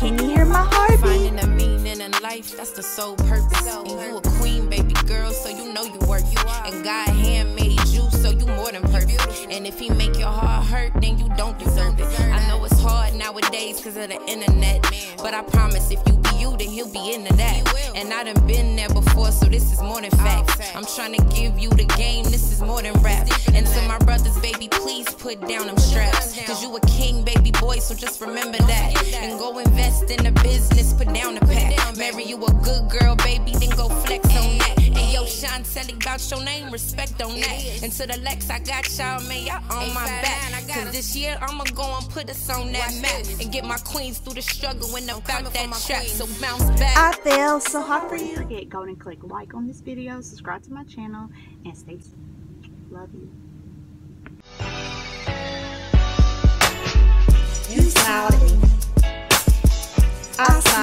Can you hear my heartbeat? Finding a meaning in life, that's the sole purpose. And you a queen, baby girl, so you know you worth it. And God handmade you, so you more than perfect. And if he make your heart hurt, then you don't deserve it. I know it's hard nowadays cause of the internet. But I promise if you be you, then he'll be into that. And I done been there before, so this is more than facts. I'm trying to give you the game, this is more than rap. And to my brothers, baby, please put down them straps. Cause you a king, baby boy, so just remember that. And go invest in the business, put down the pack. Marry you a good girl, baby, then go flex on that. And yo, Shantelly, about your name, respect on that. And to the Lex, I got y'all, man, y'all on my back. Cause this year, I'ma go and put us on that map. And get my queens through the struggle when I'm about that trap. So bounce back. I feel so hot for you. Don't Forget, go and click like on this video, subscribe to my channel, and stay tuned. Love you. assado.